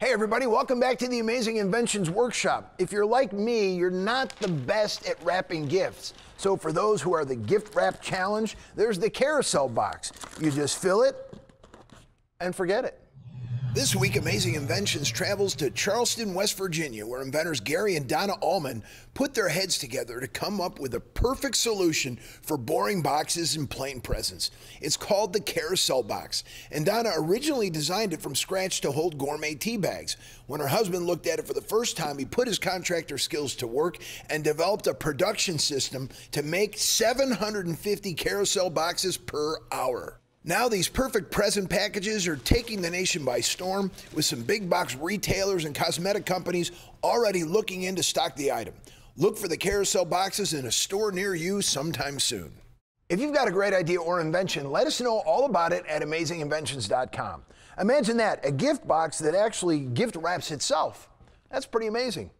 Hey, everybody, welcome back to the Amazing Inventions Workshop. If you're like me, you're not the best at wrapping gifts. So, for those who are the gift wrap challenge, there's the carousel box. You just fill it and forget it. This week, Amazing Inventions travels to Charleston, West Virginia, where inventors Gary and Donna Allman put their heads together to come up with a perfect solution for boring boxes and plain presents. It's called the Carousel Box, and Donna originally designed it from scratch to hold gourmet tea bags. When her husband looked at it for the first time, he put his contractor skills to work and developed a production system to make 750 carousel boxes per hour. Now, these perfect present packages are taking the nation by storm with some big box retailers and cosmetic companies already looking in to stock the item. Look for the carousel boxes in a store near you sometime soon. If you've got a great idea or invention, let us know all about it at amazinginventions.com. Imagine that a gift box that actually gift wraps itself. That's pretty amazing.